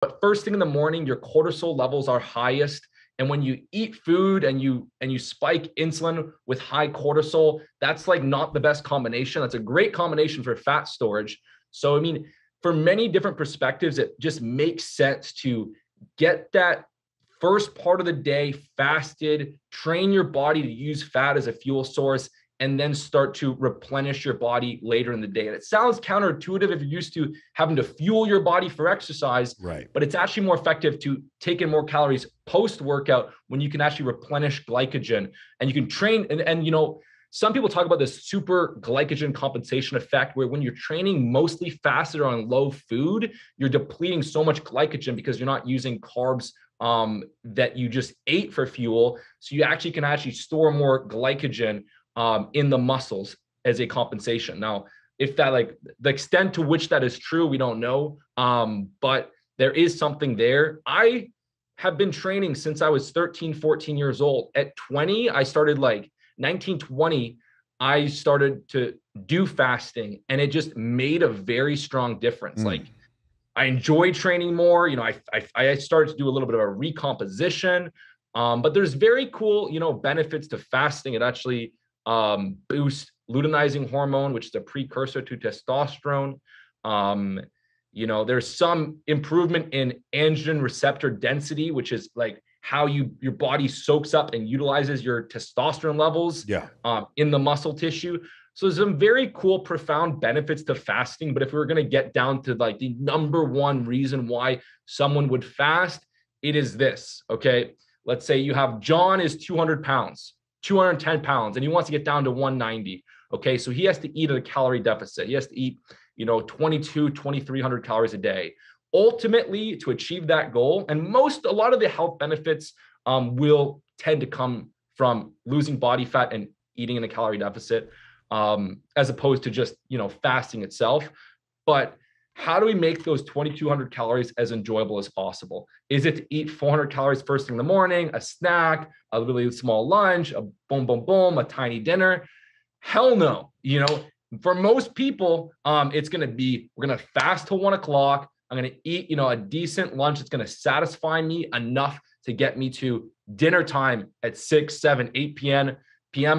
but first thing in the morning, your cortisol levels are highest. And when you eat food and you and you spike insulin with high cortisol, that's like not the best combination. That's a great combination for fat storage. So I mean, for many different perspectives, it just makes sense to get that first part of the day fasted, train your body to use fat as a fuel source, and then start to replenish your body later in the day. And it sounds counterintuitive if you're used to having to fuel your body for exercise, right? But it's actually more effective to take in more calories post workout when you can actually replenish glycogen and you can train. And, and you know, some people talk about this super glycogen compensation effect where when you're training mostly fasted or on low food, you're depleting so much glycogen because you're not using carbs um, that you just ate for fuel. So you actually can actually store more glycogen um, in the muscles as a compensation. Now, if that like the extent to which that is true, we don't know. Um, but there is something there. I have been training since I was 13, 14 years old. At 20, I started like 19, 20, I started to do fasting and it just made a very strong difference. Mm. Like I enjoy training more. You know, I, I, I started to do a little bit of a recomposition. Um, but there's very cool, you know, benefits to fasting. It actually um, boosts luteinizing hormone, which is a precursor to testosterone. Um, you know, there's some improvement in androgen receptor density, which is like how you your body soaks up and utilizes your testosterone levels yeah. um, in the muscle tissue. So there's some very cool, profound benefits to fasting. But if we were going to get down to like the number one reason why someone would fast, it is this. Okay. Let's say you have John is 200 pounds, 210 pounds, and he wants to get down to 190. Okay. So he has to eat at a calorie deficit. He has to eat, you know, 22, 2300 calories a day. Ultimately, to achieve that goal, and most, a lot of the health benefits um, will tend to come from losing body fat and eating in a calorie deficit um, as opposed to just you know fasting itself. But how do we make those 2200 calories as enjoyable as possible? Is it to eat 400 calories first thing in the morning, a snack, a really small lunch, a boom, boom, boom, a tiny dinner? Hell no. You know, for most people, um, it's going to be we're going to fast till one o'clock. I'm going to eat, you know, a decent lunch that's going to satisfy me enough to get me to dinner time at 6, 7, 8 p.m. p.m.